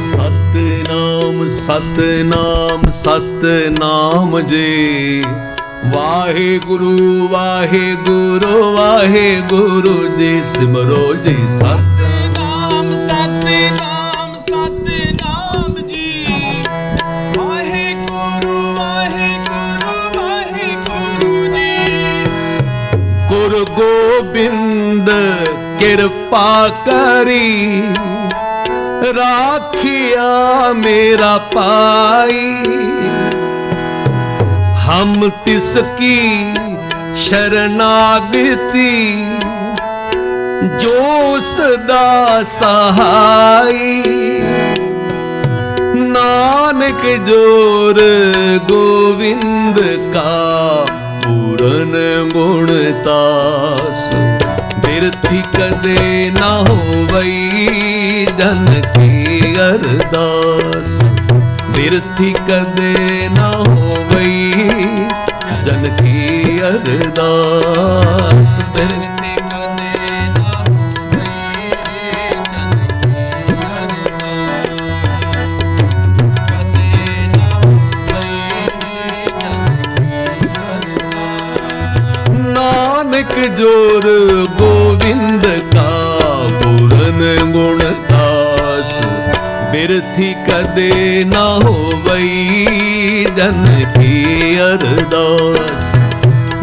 ਸਤਨਾਮ ਸਤਨਾਮ ਸਤਨਾਮ ਜੀ। ਵਾਹਿਗੁਰੂ ਵਾਹਿਗੁਰੂ ਵਾਹਿਗੁਰੂ ਜੀ ਸਿਮਰੋ ਜੀ ਸਤ ਨਾਮ ਸਤਿਨਾਮ ਸਤਿਨਾਮ ਜੀ। ਵਾਹਿਗੁਰੂ ਵਾਹਿਗੁਰੂ ਵਾਹਿਗੁਰੂ ਜੀ। ਗੁਰ ਗੋਬਿੰਦ ਕਿਰਪਾ ਕਰੀ ਰਾਖਿਆ ਮੇਰਾ ਪਾਈ ਹਮ ਤਿਸ ਕੀ ਸ਼ਰਨਾਗਤੀ ਜੋ ਸਦਾ ਸਹਾਈ। ਨਾਨਕ ਜੋਰ ਗੋਵਿੰਦ ਕਾ ਪੂਰਨ ਗੁਣ ਤਾਸ। ਬਿਰਥੀ ਕਦੇ ਨਾ ਹੋਵਈ ਜਨ ਕੀ ਅਰਦਾਸ। ਬਿਰਥੀ ਕਦੇ ਨਾ ਹੋਵਈ ਜਨ ਕੀ ਅਰਦਾਸ ਬਿਰਥੀ ਕਦੇ ਨਾ ਹੋਈ ਜਨ ਕਦੇ ਨਾ ਨਾਨਕ ਜੋਰ ਗੋਵਿੰਦ ਕਾ ਪੂਰਨ ਗੁਣ ਬਿਰਥੀ ਕਦੇ ਨਾ ਹੋਵਈ, ਜਨ ਕੀ ਅਰਦਾਸ?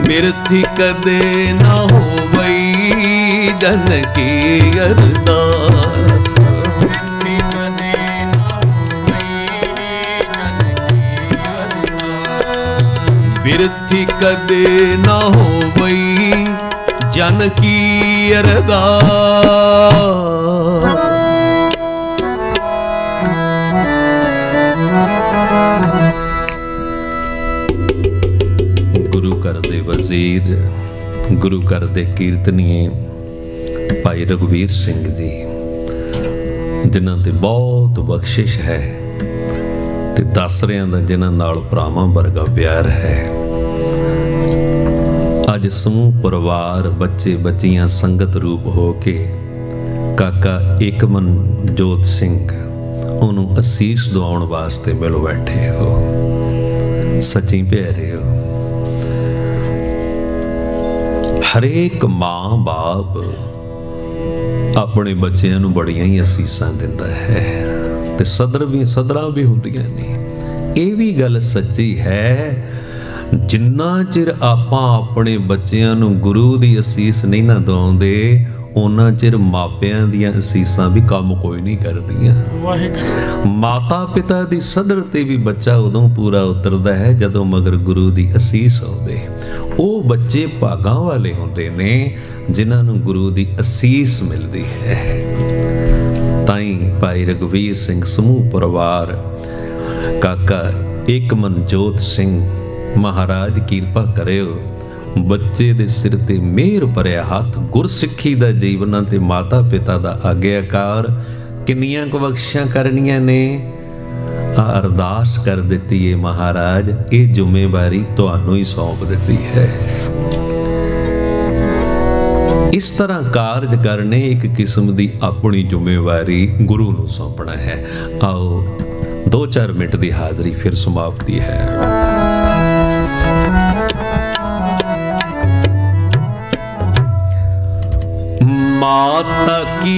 ਬਿਰਥੀ ਕਦੇ ਨਾ ਹੋਵਈ, ਜਨ ਕੀ ਅਰਦਾਸ? ਬਿਰਥੀ ਕਦੇ ਨਾ ਹੋਵਈ, ਜਨ ਕੀ ਅਰਦਾਸ? ਗੁਰੂ ਘਰ ਦੇ ਵਜ਼ੀਰ, ਗੁਰੂ ਘਰ ਦੇ ਕੀਰਤਨੀਏ ਭਾਈ ਰਘਵੀਰ ਸਿੰਘ ਜੀ, ਜਿਨ੍ਹਾਂ ਤੇ ਬਹੁਤ ਬਖਸ਼ਿਸ਼ ਹੈ ਤੇ ਦੱਸ ਰਿਆਂ ਦਾ ਜਿਨ੍ਹਾਂ ਨਾਲ ਭਰਾਵਾਂ ਵਰਗਾ ਪਿਆਰ ਹੈ। ਅੱਜ ਸਮੂਹ ਪਰਿਵਾਰ ਬੱਚੇ ਬੱਚੀਆਂ ਸੰਗਤ ਰੂਪ ਹੋ ਕੇ ਕਾਕਾ ਏਕਮਨ ਜੋਤ ਸਿੰਘ ਉਹਨੂੰ ਅਸੀਸ ਦਵਾਉਣ ਵਾਸਤੇ ਮਿਲ ਬੈਠੇ ਹੋ। ਸੱਚੀ ਪਿਆਰੇ ਹੋ। ਹਰੇਕ ਮਾਂ ਬਾਪ ਆਪਣੇ ਬੱਚਿਆਂ ਨੂੰ ਬੜੀਆਂ ਹੀ ਅਸੀਸਾਂ ਦਿੰਦਾ ਹੈ ਤੇ ਸਦਰ ਵੀ ਸਦਰਾਂ ਵੀ ਹੁੰਦੀਆਂ ਨੇ। ਇਹ ਵੀ ਗੱਲ ਸੱਚੀ ਹੈ, ਜਿੰਨਾ ਚਿਰ ਆਪਾਂ ਆਪਣੇ ਬੱਚਿਆਂ ਨੂੰ ਗੁਰੂ ਦੀ ਅਸੀਸ ਨਹੀਂ ਨਾ ਦਵਾਉਂਦੇ ਉਹਨਾਂ ਚਿਰ ਮਾਪਿਆਂ ਦੀਆਂ ਅਸੀਸਾਂ ਵੀ ਕੰਮ ਕੋਈ ਨਹੀਂ ਕਰਦੀਆਂ। ਵਾਹਿਗੁਰੂ। ਮਾਤਾ ਪਿਤਾ ਦੀ ਸਦਰ ਤੇ ਵੀ ਬੱਚਾ ਉਦੋਂ ਪੂਰਾ ਉਤਰਦਾ ਹੈ ਜਦੋਂ ਮਗਰ ਗੁਰੂ ਦੀ ਅਸੀਸ ਹੋਵੇ। ਉਹ ਬੱਚੇ ਭਾਗਾਂ ਵਾਲੇ ਹੁੰਦੇ ਨੇ ਜਿਨ੍ਹਾਂ ਨੂੰ ਗੁਰੂ ਦੀ ਅਸੀਸ ਮਿਲਦੀ ਹੈ। ਤਾਈ ਭਾਈ ਰਗਵੀਰ ਸਿੰਘ ਸਮੂਹ ਪਰਿਵਾਰ ਕਾਕਾ ਇੱਕ ਮਨਜੋਤ ਸਿੰਘ ਮਹਾਰਾਜ ਕਿਰਪਾ ਕਰਿਓ। ਬੱਚੇ ਦੇ ਸਿਰ ਤੇ ਮਿਹਰ ਭਰਿਆ ਹੱਥ, ਗੁਰਸਿੱਖੀ ਦਾ ਜੀਵਨਾਂ ਤੇ ਮਾਤਾ ਪਿਤਾ ਦਾ ਆਗਿਆਕਾਰ ਕਿੰਨੀਆਂ ਕੁ ਬਖਸ਼ਾਂ ਕਰਨੀਆਂ ਨੇ? ਆ ਅਰਦਾਸ ਕਰ ਦਿੱਤੀ ਏ ਮਹਾਰਾਜ, ਇਹ ਜ਼ਿੰਮੇਵਾਰੀ ਤੁਹਾਨੂੰ ਹੀ ਸੌਂਪ ਦਿੱਤੀ ਹੈ। ਇਸ ਤਰ੍ਹਾਂ ਕਾਰਜ ਕਰਨੇ ਇੱਕ ਕਿਸਮ ਦੀ ਆਪਣੀ ਜ਼ਿੰਮੇਵਾਰੀ ਗੁਰੂ ਨੂੰ ਸੌਂਪਣਾ ਹੈ। ਆਓ 2-4 ਮਿੰਟ ਦੀ ਹਾਜ਼ਰੀ ਫਿਰ ਸਮਾਪਤੀ ਹੈ। ਮਾਤਾ ਕੀ?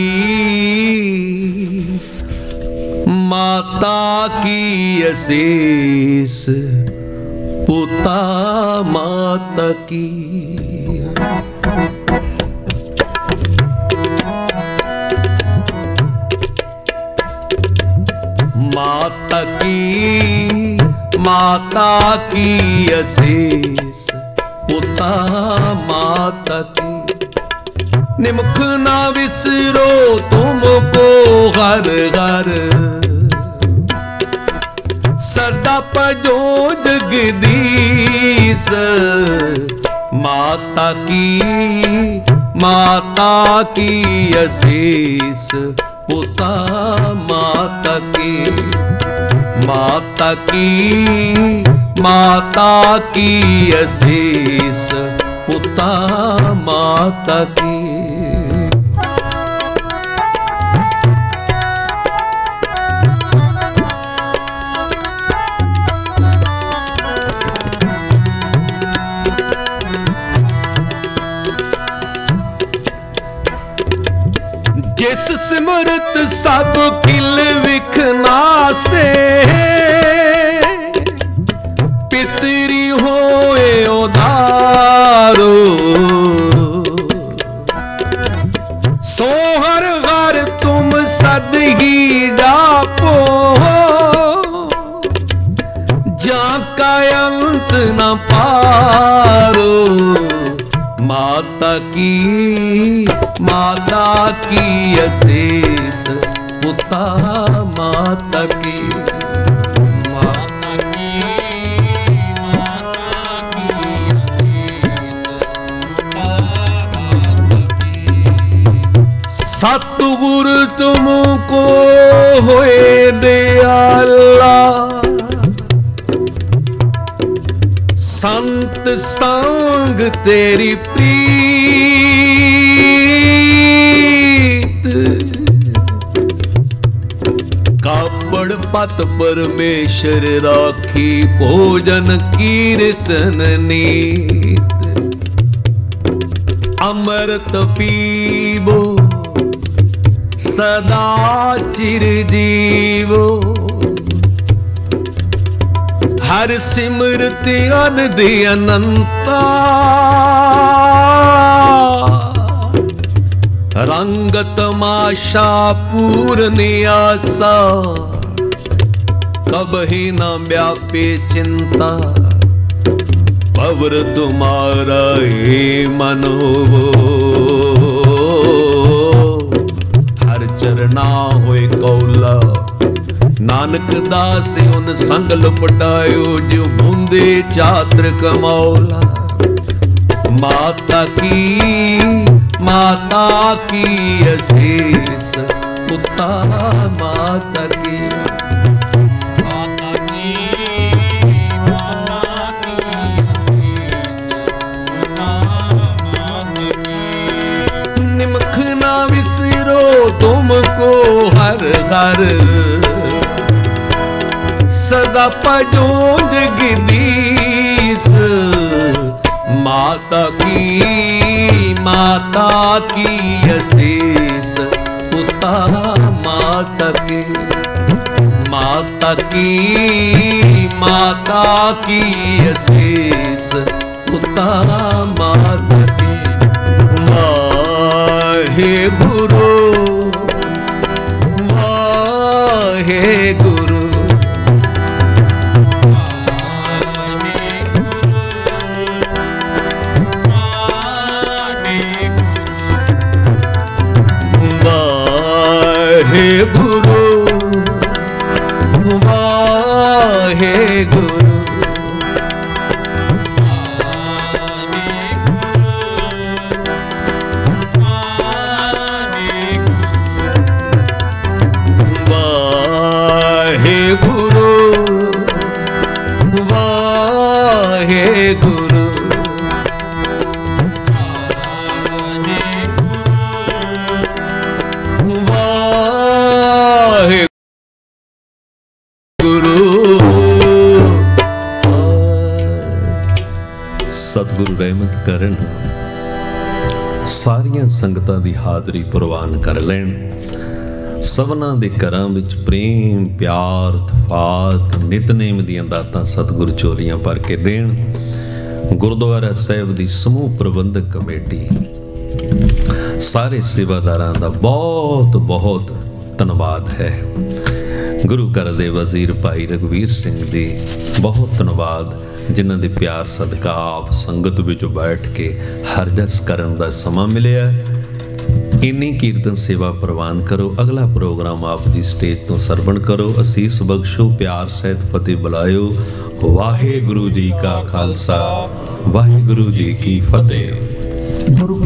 ਮਾਤਾ ਕੀ ਅਸੀਸ? ਪੁੱਤਾ ਮਾਤਾ ਕੀ? ਮਾਤਾ ਕੀ? ਮਾਤਾ ਕੀ ਅਸੀਸ? ਪੁੱਤਾ ਮਾਤਾ ਕੀ? ਨਿਮਖ ਨਾ ਵਿਸਰੋ, ਤੁਮ ਕੋ ਹਰ ਹਰ। ਸਦਾ ਪਜੋ ਜਗਦੀਸ, ਮਾਤਾ ਕੀ ਮਾਤਾ ਕੀ ਅਸੀਸ। ਪੁੱਤਾ ਮਾਤਾ ਕੀ ਮਾਤਾ ਕੀ ਮਾਤਾ ਕੀ ਅਸੀਸ। ਪੁੱਤਾ ਮਾਤਾ ਕੀ ਸਭ ਕਿਲ ਵਿਖਨਾਸੇ ਪਿਤਰੀ ਹੋਏ ਉਦਾਰੋ। ਸੋਹਰ ਹਰ ਤੁਮ ਸਦ ਹੀ ਜਾਪੋ ਜਾਂ ਕਾ ਨਾ ਪਾਰੋ। ਮਾਤਾ ਕੀ ਮਾਤਾ ਕੀ ਅਸੀਸ ਸਤਿਗੁਰ ਤੁਮ ਕੋ ਹੋਏ ਦਿਆਲਾ ਸੰਤ ਸੰਗ ਤੇਰੀ ਪ੍ਰੀਤ। ਕਾਬੜ ਪਤ ਪਰਮੇਸ਼ਰ ਰਾਖੀ ਭੋਜਨ ਕੀਰਤਨ ਨੀਤ। ਅਮਰਤ ਪੀਬੋ ਸਦਾ ਚਿਰ ਜੀਵੋ। ਹਰ ਸਿਮਰਤ ਅਨੰਦ ਅਨੰਤਾ। ਰੰਗ ਤਮਾਸ਼ਾ ਪੂਰਨ ਆਸਾ। ਕਬਹੀ ਨਾ ਵਿਆਪੇ ਚਿੰਤਾ। ਪਵਰ ਤੁਮਾਰਾ ਏ ਮਨੋ ਨਾਨਕ ਦਾਸ ਉਨ ਸੰਗ ਲਪਟਾਇਓ ਜਿਉ ਬੁੰਦੇ ਚਾਤਰ ਕਮੌਲਾ ਮਾਤਾ ਕੀ ਮਾਤਾ ਕੀ ਅਸੀਸ ਪੁੱਤਾ ਮਾਤਾ ਕੀ ਮਾਤਾ ਕੀ ਮਾਤਾ ਕੀ ਅਸੀਸ ਪੁੱਤਾ ਮਾਤਾ ਕੀ ਨਿਮਖ ਨਾ ਵਿਸਰੋ ਤੁਮ ਕੋ ਹਰ ਹਰ ਸਦਾ ਪਜੋ ਜਗਦੀਸ ਮਾਤਾ ਕੀ ਮਾਤਾ ਕੀ ਅਸੀਸ। ਪੁੱਤਾ ਮਾਤਾ ਹਾਜ਼ਰੀ ਪ੍ਰਵਾਨ ਕਰ ਲੈਣ। ਸਭਨਾਂ ਦੇ ਘਰਾਂ ਵਿੱਚ ਪ੍ਰੇਮ, ਪਿਆਰ, ਤਫਾਤ, ਨਿਤਨੇਮ ਦੀਆਂ ਦਾਤਾਂ ਸਤਿਗੁਰ ਚੋਰੀਆਂ ਭਰ ਕੇ ਦੇਣ। ਗੁਰਦੁਆਰਾ ਸਾਹਿਬ ਦੀ ਸਮੂਹ ਪ੍ਰਬੰਧਕ ਕਮੇਟੀ। ਸਾਰੇ ਸੇਵਾਦਾਰਾਂ ਦਾ ਬਹੁਤ ਬਹੁਤ ਧੰਨਵਾਦ ਹੈ। ਗੁਰੂ ਘਰ ਦੇ ਵਜ਼ੀਰ ਭਾਈ ਰਗਵੀਰ ਸਿੰਘ ਦੀ ਬਹੁਤ ਧੰਨਵਾਦ, ਜਿਨ੍ਹਾਂ ਦੇ ਪਿਆਰ ਸਦਕਾ ਆਪ ਸੰਗਤ ਵਿੱਚ ਬੈਠ ਕੇ ਹਰਜਸ ਕਰਨ ਦਾ ਸਮਾਂ ਮਿਲਿਆ ਇੰਨੀ ਕੀਰਤਨ ਸੇਵਾ ਪ੍ਰਵਾਨ ਕਰੋ, ਅਗਲਾ ਪ੍ਰੋਗਰਾਮ ਆਪ ਦੀ ਸਟੇਜ ਤੋਂ ਸਰਵਣ ਕਰੋ, ਅਸੀਸ ਬਖਸ਼ੋ, ਪਿਆਰ ਸਹਿਤ ਫਤਿਹ ਬੁਲਾਇਓ। ਵਾਹਿਗੁਰੂ ਜੀ ਕਾ ਖਾਲਸਾ, ਵਾਹਿਗੁਰੂ ਜੀ ਕੀ ਫਤਿਹ। ਗੁਰੂ